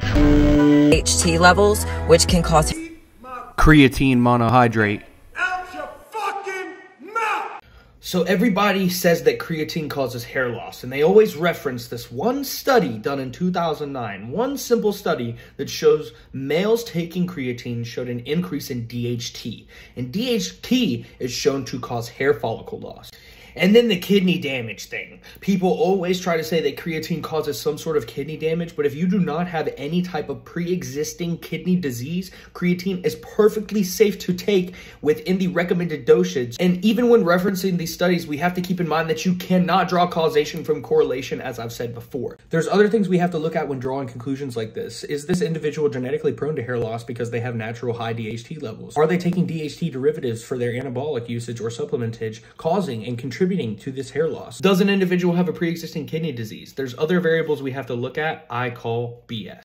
HT levels, which can cause creatine monohydrate. So everybody says that creatine causes hair loss, and they always reference this one study done in 2009, one simple study that shows males taking creatine showed an increase in DHT, and DHT is shown to cause hair follicle loss. And then the kidney damage thing. People always try to say that creatine causes some sort of kidney damage, but if you do not have any type of pre-existing kidney disease, creatine is perfectly safe to take within the recommended dosage. And even when referencing these studies, we have to keep in mind that you cannot draw causation from correlation, as I've said before. There's other things we have to look at when drawing conclusions like this. Is this individual genetically prone to hair loss because they have natural high DHT levels? Are they taking DHT derivatives for their anabolic usage or supplementage, causing and contributing contributing to this hair loss. Does an individual have a pre-existing kidney disease? There's other variables we have to look at I call BS.